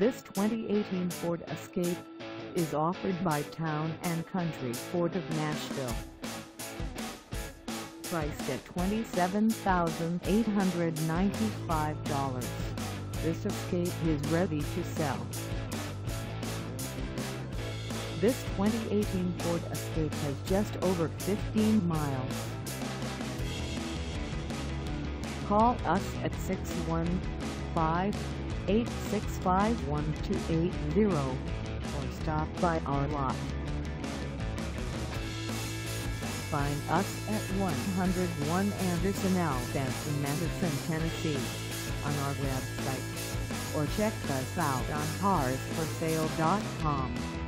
This 2018 Ford Escape is offered by Town and Country Ford of Nashville. Priced at $27,895, this Escape is ready to sell. This 2018 Ford Escape has just over 15 miles. Call us at 615-865-1280 or stop by our lot. Find us at 101 Anderson Ave in Madison, Tennessee on our website or check us out on carsforsale.com.